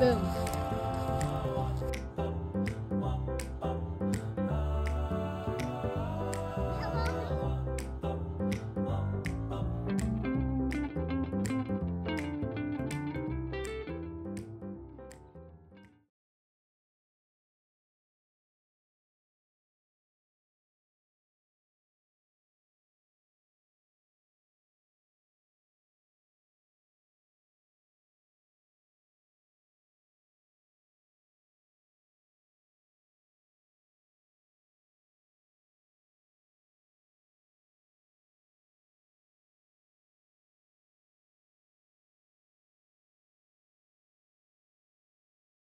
boom